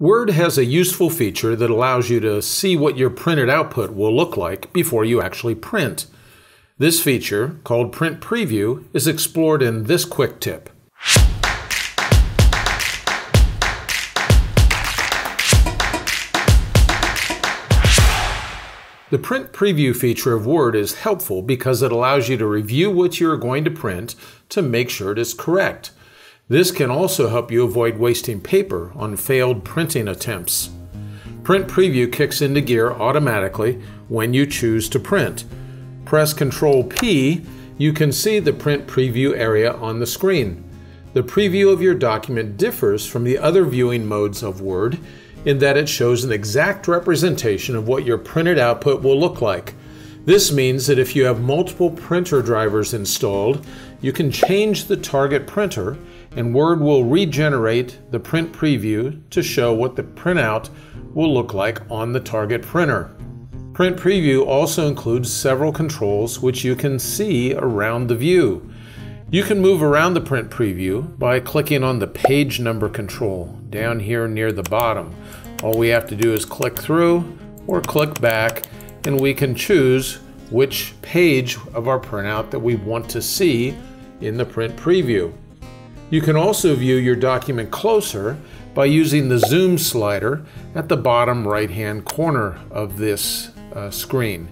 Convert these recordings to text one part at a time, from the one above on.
Word has a useful feature that allows you to see what your printed output will look like before you actually print. This feature, called Print Preview, is explored in this quick tip. The Print Preview feature of Word is helpful because it allows you to review what you are going to print to make sure it is correct. This can also help you avoid wasting paper on failed printing attempts. Print Preview kicks into gear automatically when you choose to print. Press Ctrl P, you can see the Print Preview area on the screen. The preview of your document differs from the other viewing modes of Word in that it shows an exact representation of what your printed output will look like. This means that if you have multiple printer drivers installed, you can change the target printer and Word will regenerate the print preview to show what the printout will look like on the target printer. Print Preview also includes several controls which you can see around the view. You can move around the print preview by clicking on the page number control down here near the bottom. All we have to do is click through or click back and we can choose which page of our printout that we want to see in the print preview. You can also view your document closer by using the zoom slider at the bottom right hand corner of this uh, screen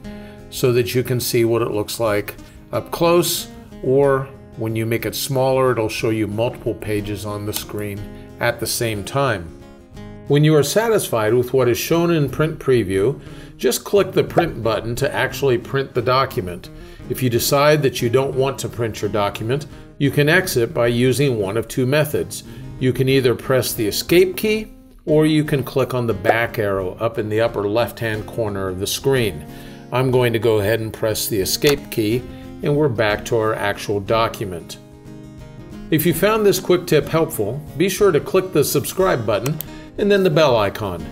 so that you can see what it looks like up close or when you make it smaller it'll show you multiple pages on the screen at the same time. When you are satisfied with what is shown in Print Preview, just click the Print button to actually print the document. If you decide that you don't want to print your document, you can exit by using one of two methods. You can either press the Escape key, or you can click on the back arrow up in the upper left-hand corner of the screen. I'm going to go ahead and press the Escape key, and we're back to our actual document. If you found this quick tip helpful, be sure to click the subscribe button and then the bell icon.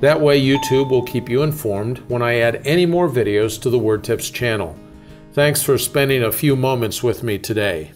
That way YouTube will keep you informed when I add any more videos to the Word Tips channel. Thanks for spending a few moments with me today.